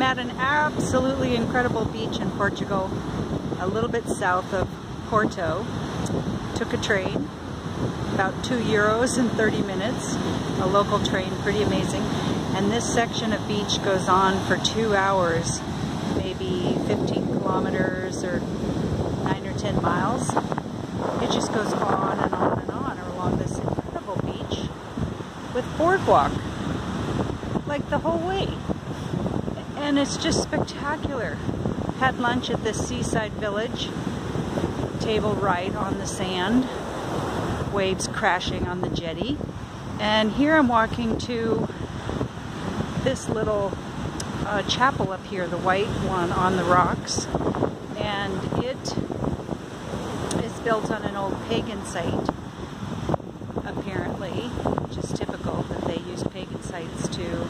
I'm at an absolutely incredible beach in Portugal, a little bit south of Porto. Took a train, about two euros in 30 minutes, a local train, pretty amazing. And this section of beach goes on for two hours, maybe 15 kilometers or nine or 10 miles. It just goes on and on and on along this incredible beach with boardwalk, like the whole way. And it's just spectacular. Had lunch at this seaside village, table right on the sand, waves crashing on the jetty. And here I'm walking to this little uh, chapel up here, the white one on the rocks. And it is built on an old pagan site, apparently, is typical that they use pagan sites to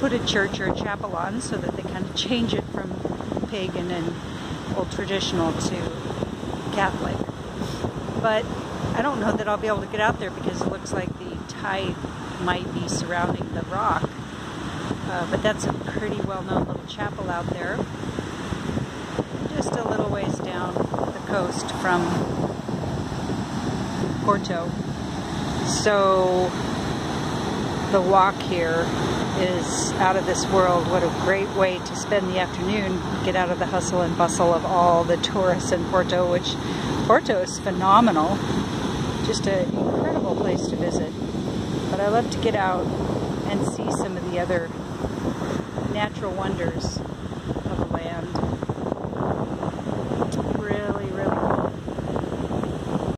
put a church or a chapel on so that they kind of change it from pagan and old traditional to Catholic. But I don't know that I'll be able to get out there because it looks like the tide might be surrounding the rock. Uh, but that's a pretty well-known little chapel out there. Just a little ways down the coast from Porto. So the walk here is out of this world. What a great way to spend the afternoon. Get out of the hustle and bustle of all the tourists in Porto, which Porto is phenomenal. Just an incredible place to visit. But I love to get out and see some of the other natural wonders